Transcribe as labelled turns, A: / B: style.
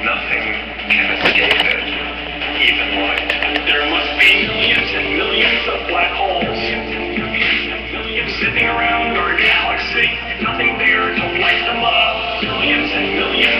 A: Nothing can escape it, even light. There must be millions and millions of black holes Millions sitting around our galaxy. Nothing there to light them up. Millions and millions.